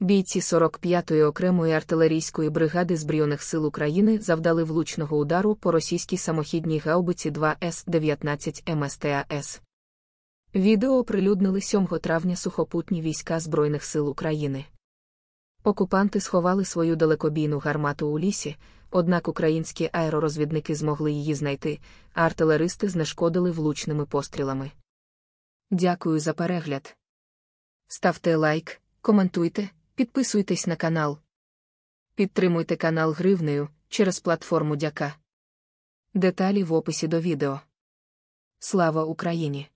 Бійці 45-ї окремої артилерійської бригади Збройних сил України завдали влучного удару по російській самохідній гаубиці 2С-19 МСТАС. Відео оприлюднили 7 травня сухопутні війська Збройних сил України. Окупанти сховали свою далекобійну гармату у лісі, однак українські аеророзвідники змогли її знайти, а артилеристи знешкодили влучними пострілами. Дякую за перегляд. Ставте лайк, коментуйте, підписуйтесь на канал. Підтримуйте канал гривнею через платформу Дяка. Деталі в описі до відео. Слава Україні!